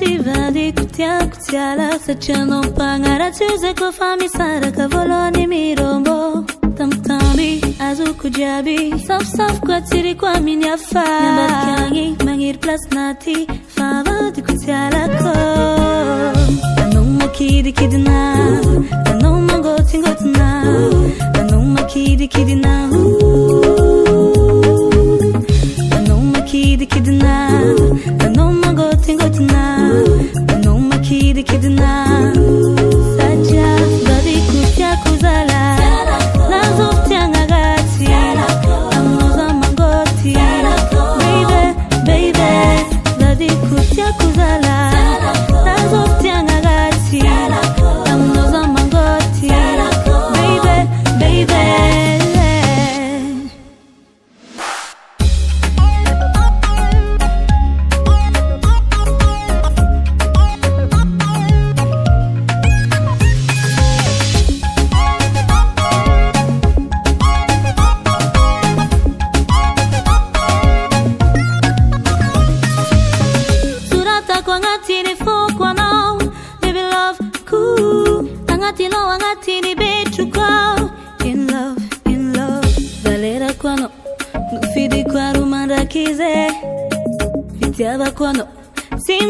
uaanopaarazekofamisarakavolonemirombo tamtaby azukujaby sasakatirikoaminyafa air aa adkuaakkag anatine foquao eev aatloaatin betra inaleraao ofidquaromanraki iaao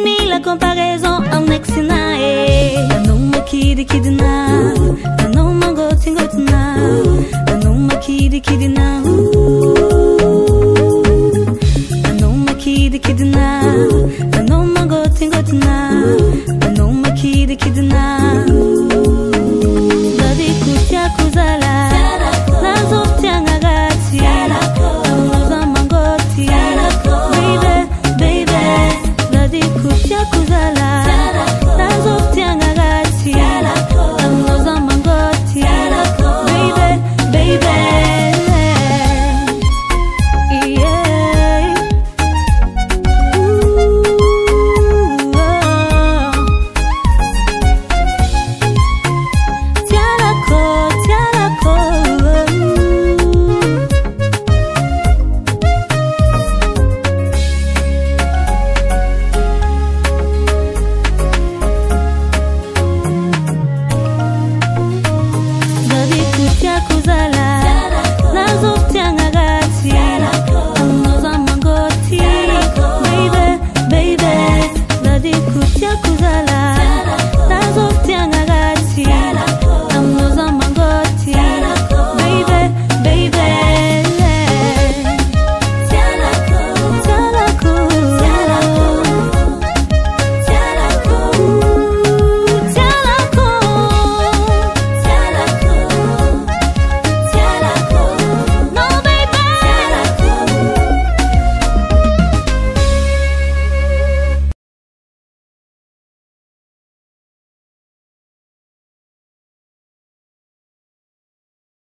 milacomparaso anexinaeomakdk the light.